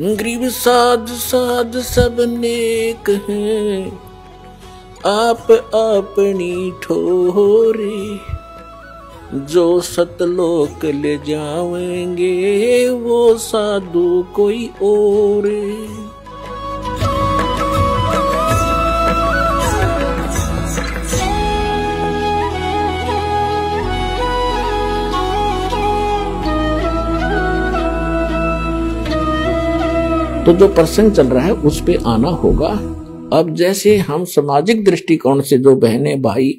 गरीब साध साध सब नेक हैं। आप अपनी ठोरे जो सतलोक ले जाएँगे, वो साधु कोई और तो जो प्रसंग चल रहा है, उस पे आना होगा। अब जैसे हम सामाजिक दृष्टिकोण से जो बहने भाई,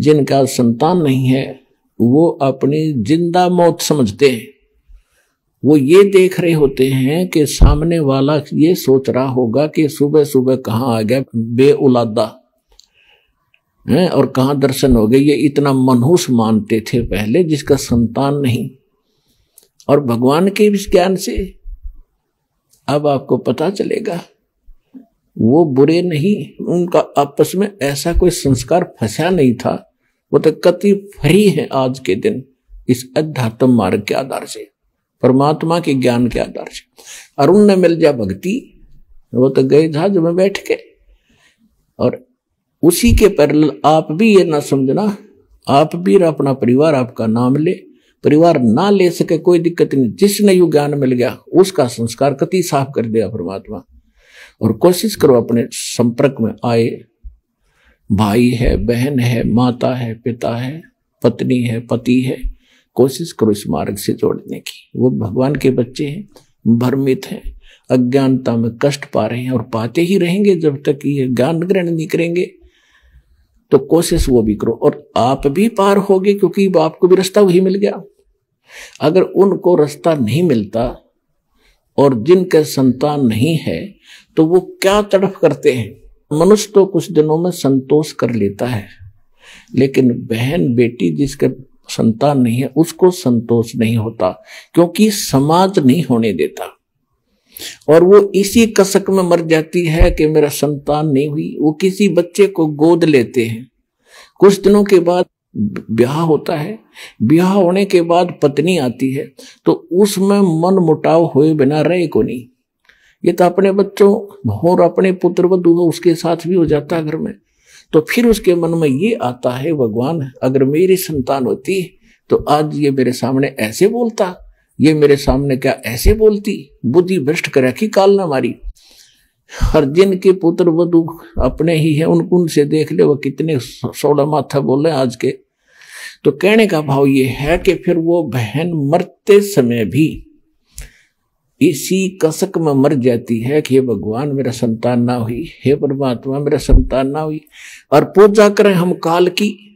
जिनका संतान नहीं है, वो अपनी ज़िंदा मौत समझते हैं। वो ये देख रहे होते हैं कि सामने वाला ये सोच रहा होगा कि सुबह सुबह कहाँ आ गया बे उलादा है, और कहाँ दर्शन हो गए, ये इतना मनहूस मानते थे पहले, जिसका संतान नहीं। और भगवान के ज्ञान से अब आपको पता चलेगा, वो बुरे नहीं, उनका आपस में ऐसा कोई संस्कार फंसा नहीं था। वो तो कति फ्री है आज के दिन, इस अध्यात्म मार्ग के आधार से, परमात्मा के ज्ञान के आधार से। अरुण ने मिल जा भक्ति, वो तो गए जहाज़ में बैठ के, और उसी के पैरल आप भी ये ना समझना, आप भी अपना परिवार, आपका नाम ले परिवार ना ले सके, कोई दिक्कत नहीं। जिसने यू ज्ञान मिल गया, उसका संस्कार कति साफ़ कर दिया परमात्मा। और कोशिश करो अपने संपर्क में आए। भाई है, बहन है, माता है, पिता है, पत्नी है, पति है, कोशिश करो इस मार्ग से जोड़ने की। वो भगवान के बच्चे हैं, भ्रमित हैं, अज्ञानता में कष्ट पा रहे हैं और पाते ही रहेंगे जब तक ये ज्ञान ग्रहण नहीं करेंगे। तो कोशिश वो भी करो। और आप भी पार होगे क्योंकि आपको भी रास्ता वही मिल गया। अगर उनको रास्ता नहीं मिलता और जिनके संतान नहीं है तो वो क्या तड़फ करते हैं? मनुष्य तो कुछ दिनों में संतोष कर लेता है, लेकिन बहन बेटी जिसके संतान नहीं है, उसको संतोष नहीं होता, क्योंकि समाज नहीं होने देता। और वो इसी कसक में मर जाती है कि मेरा संतान नहीं हुई। वो किसी बच्चे को गोद लेते हैं। कुछ दिनों के बाद ब्याह होता है। ब्याह होने के बाद पत्नी आती है। तो उसमें मन मुटाव हुए बिना रहे को नहीं ये तो अपने बच्चों और अपने पुत्र वधु उसके साथ भी हो जाता है घर में। तो फिर उसके मन में ये आता है, भगवान, अगर मेरी संतान होती तो आज ये मेरे सामने ऐसे बोलता। ये मेरे सामने क्या ऐसे बोलती? बुद्धि भ्रष्ट कर रखी काल ना मारी। हर जिनके पुत्र वधु अपने ही है उनको उनसे देख ले वो कितने सोलह माथा बोले आज के। तो कहने का भाव ये है कि फिर वो बहन मरते समय भी इसी कसक में मर जाती है कि हे भगवान, मेरा संतान ना हुई, हे परमात्मा, मेरा संतान ना हुई। और पूजा करें हम काल की।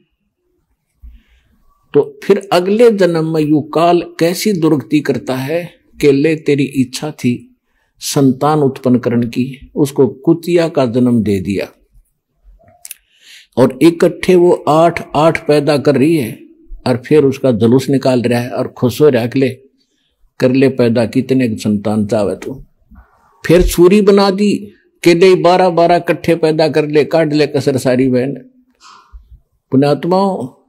तो फिर अगले जन्म में यू काल कैसी दुर्गति करता है कि ले तेरी इच्छा थी, संतान उत्पन्न करने की, उसको कुतिया का जन्म दे दिया। और इकट्ठे वो आठ आठ पैदा कर रही है, और फिर उसका जुलूस निकाल रहा है और खुश हो रहा ले कर ले पैदा, कितने संतान चाहे तू। फिर सूरी बना दी, के ले बारह बारह कट्ठे पैदा कर ले, काट ले कसर सारी बहन। पुण्यात्माओं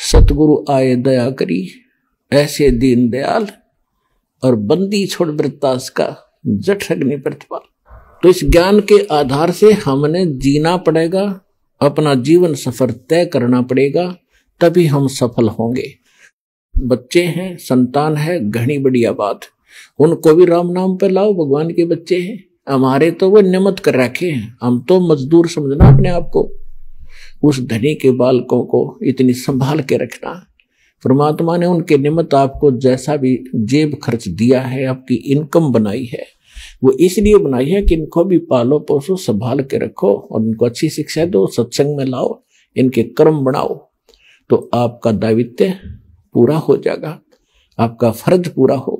सतगुरु आए दया करी, ऐसे दीन दयाल और बंदी छोड़ वृत्तास का जठ अग्नि प्रतिपाल तो इस ज्ञान के आधार से हमने जीना पड़ेगा, अपना जीवन सफ़र तय करना पड़ेगा, तभी हम सफल होंगे। बच्चे हैं, संतान है, घनी बढ़िया बात उनको भी राम नाम पे लाओ, भगवान के बच्चे हैं। हमारे तो वो नियमत कर रखे हैं। हम तो मजदूर समझना अपने आप को। उस धनी के बालकों को इतनी संभाल के रखना। परमात्मा ने उनके निमित्त आपको जैसा भी जेब खर्च दिया है, आपकी इनकम बनाई है। वो इसलिए बनाई है कि इनको भी पालो पोसो, संभाल के रखो और इनको अच्छी शिक्षा दो, सत्संग में लाओ, इनके कर्म बनाओ। तो आपका दायित्व पूरा हो जाएगा, आपका फ़र्ज़ पूरा होगा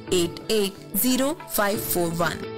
880541.